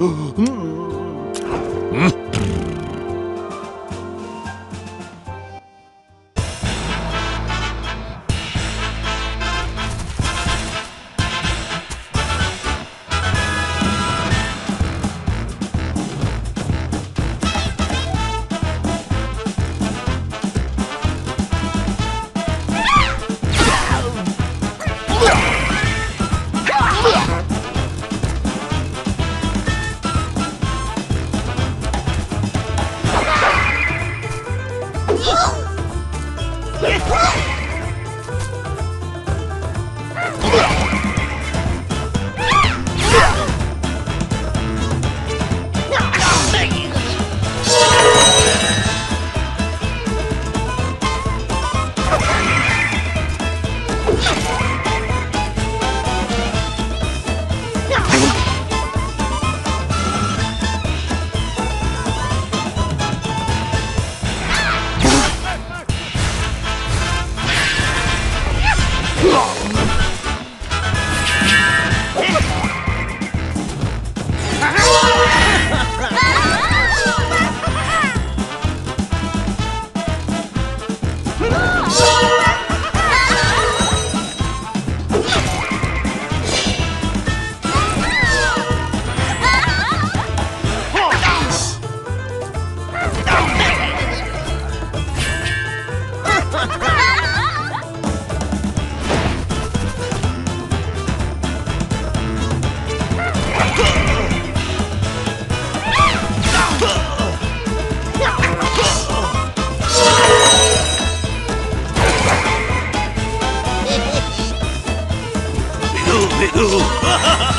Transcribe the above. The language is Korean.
음. 别 Oh.